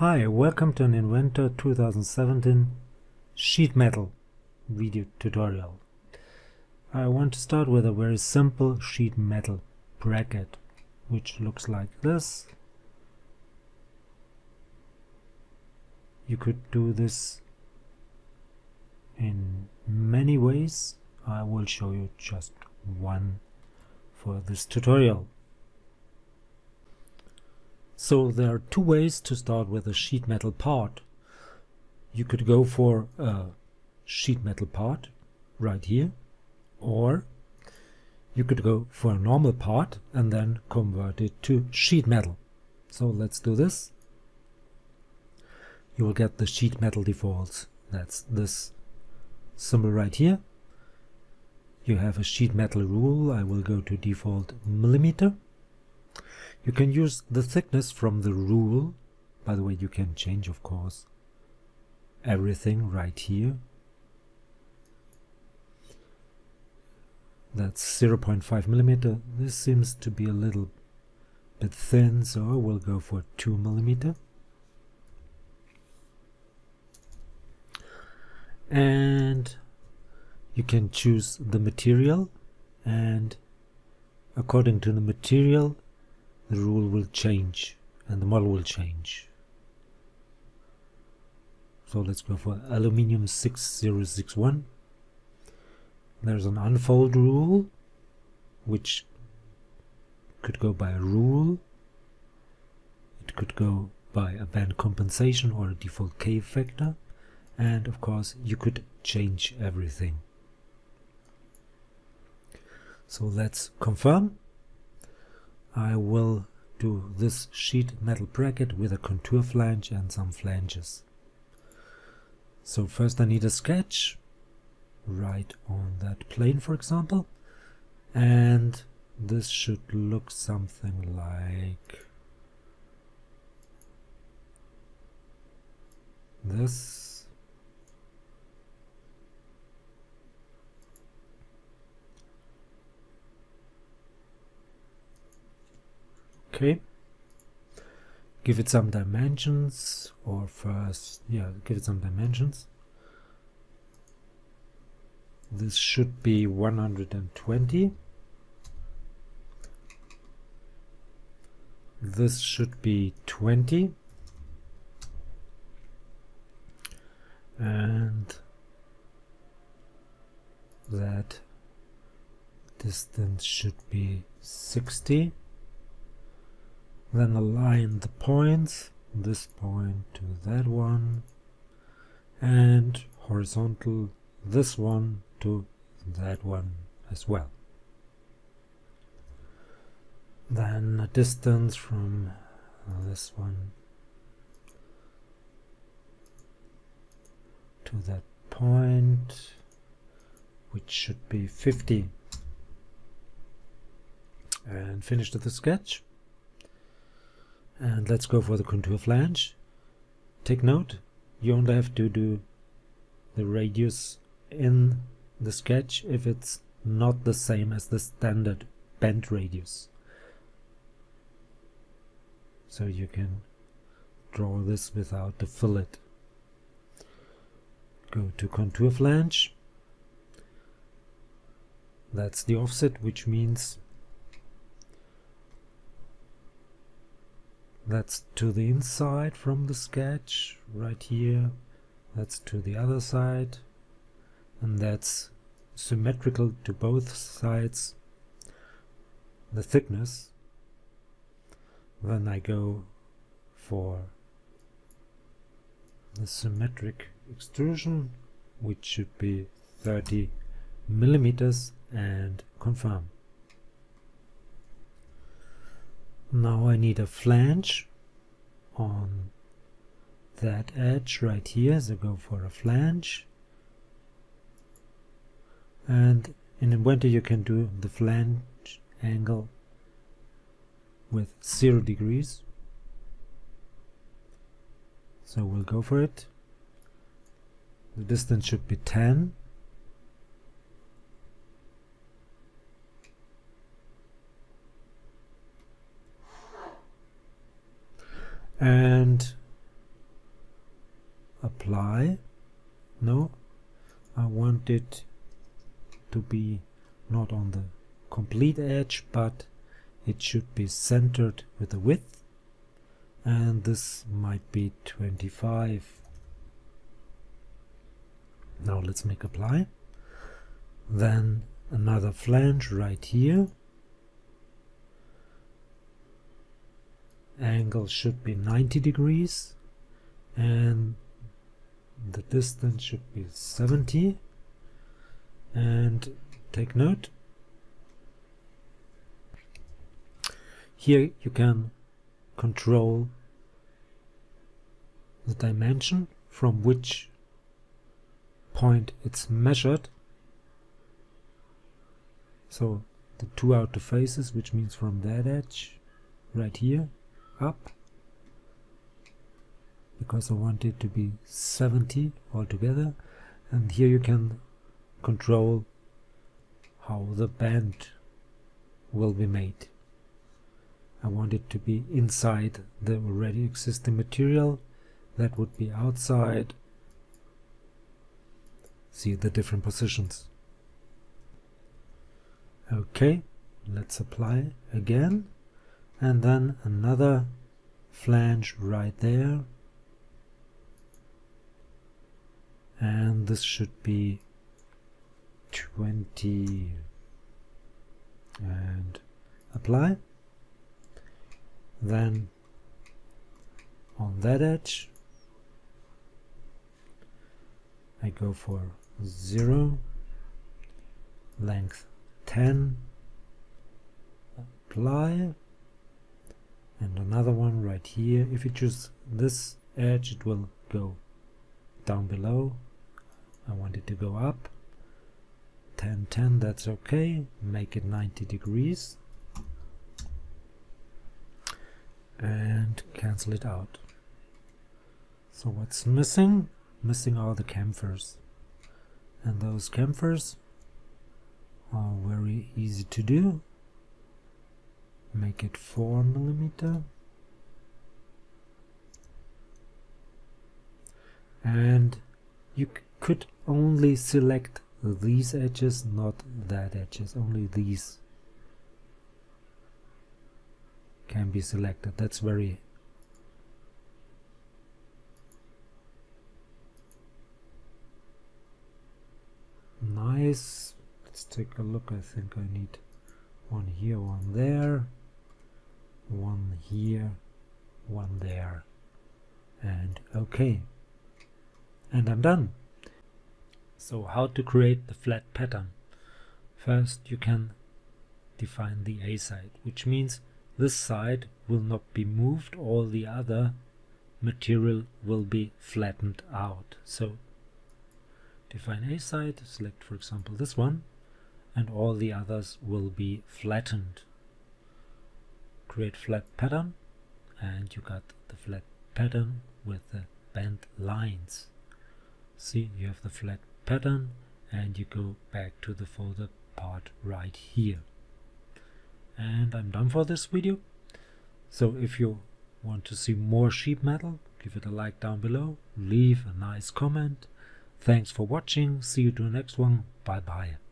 Hi, welcome to an Inventor 2017 sheet metal video tutorial. I want to start with a very simple sheet metal bracket which looks like this. You could do this in many ways. I will show you just one for this tutorial. So there are two ways to start with a sheet metal part. You could go for a sheet metal part right here or you could go for a normal part and then convert it to sheet metal. So let's do this. You will get the sheet metal defaults. That's this symbol right here. You have a sheet metal rule. I will go to default millimeter you can use the thickness from the rule. By the way, you can change, of course, everything right here. That's 0.5 millimeter. This seems to be a little bit thin, so we'll go for 2 millimeter. And you can choose the material and according to the material the rule will change and the model will change. So let's go for aluminium 6061. There's an unfold rule, which could go by a rule. It could go by a bend compensation or a default K factor. And of course, you could change everything. So let's confirm. I will do this sheet metal bracket with a contour flange and some flanges. So first I need a sketch right on that plane for example and this should look something like this okay. Give it some dimensions or first yeah give it some dimensions. This should be 120 this should be 20 and that distance should be 60 then align the points this point to that one and horizontal this one to that one as well. Then a distance from this one to that point which should be 50 and finish the sketch and let's go for the contour flange. Take note you only have to do the radius in the sketch if it's not the same as the standard bend radius. So you can draw this without the fillet. Go to contour flange. That's the offset which means That's to the inside from the sketch, right here. That's to the other side. And that's symmetrical to both sides. The thickness. Then I go for the symmetric extrusion, which should be 30 millimeters and confirm. Now I need a flange on that edge right here, so go for a flange. And in Inventor you can do the flange angle with 0 degrees. So we'll go for it. The distance should be 10 and apply. No I want it to be not on the complete edge but it should be centered with the width. And this might be 25 now let's make apply. Then another flange right here angle should be 90 degrees and the distance should be 70 and take note here you can control the dimension from which point it's measured. So the two outer faces which means from that edge right here up. Because I want it to be 70 altogether. And here you can control how the band will be made. I want it to be inside the already existing material. That would be outside. See the different positions. Okay let's apply again and then another flange right there. And this should be 20 and apply. Then on that edge I go for 0 length 10 apply and another one right here. If you choose this edge it will go down below. I want it to go up. 10 10 that's okay. Make it 90 degrees. And cancel it out. So what's missing? Missing are the chamfers and those chamfers are very easy to do make it 4 millimeter. And you could only select these edges not that edges only these can be selected. That's very nice. Let's take a look. I think I need one here one there one here one there and okay. And I'm done. So how to create the flat pattern? First you can define the A side which means this side will not be moved all the other material will be flattened out. So define A side select for example this one and all the others will be flattened create flat pattern and you got the flat pattern with the bent lines. See you have the flat pattern and you go back to the folded part right here. And I'm done for this video. So if you want to see more sheet metal give it a like down below leave a nice comment. Thanks for watching. See you to the next one. Bye bye